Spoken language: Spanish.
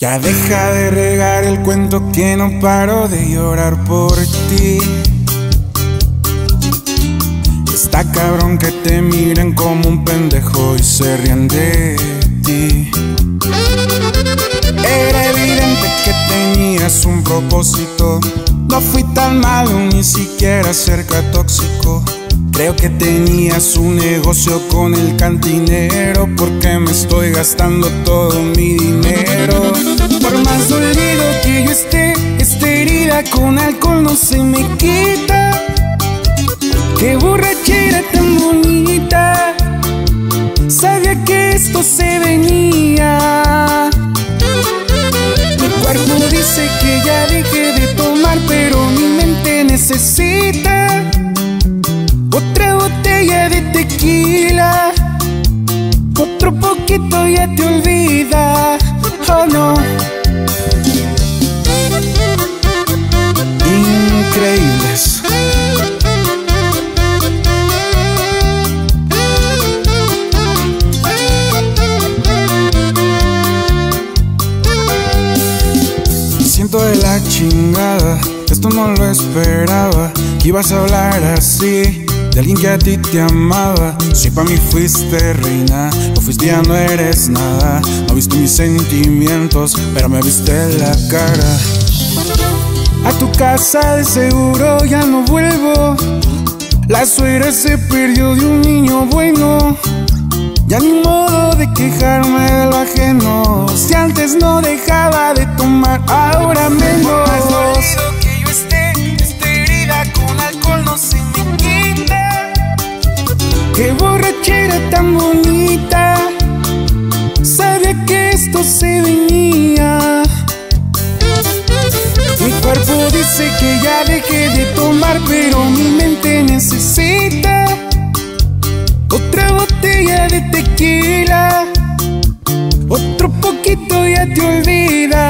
Ya deja de regar el cuento que no paro de llorar por ti. Está cabrón que te miren como un pendejo y se ríen de ti. Era evidente que tenías un propósito. No fui tan malo, ni siquiera cerca tóxico. Creo que tenías un negocio con el cantinero porque me estoy gastando todo mi dinero. Con alcohol no se me quita. Qué borrachera tan bonita. Sabía que esto se venía. Mi cuerpo dice que ya dejé de tomar, pero mi mente necesita otra botella de tequila. Otro poquito ya te olvida. Oh no. Siento de la chingada, esto no lo esperaba. Que ibas a hablar así de alguien que a ti te amaba. Si pa' mí fuiste reina, o fuiste ya no eres nada. No viste mis sentimientos, pero me viste la cara. A tu casa de seguro ya no vuelvo. La suegra se perdió de un niño bueno. Ya ni modo quejarme de lo ajeno. Si antes no dejaba de tomar, ahora menos. Más dolido que yo esté, esta herida con alcohol no se me quita. Qué borrachera tan bonita. Sabía que esto se venía. Mi cuerpo dice que ya dejé de tomar, pero mi mente necesita otra botella de tequila. Poquito ya te olvida.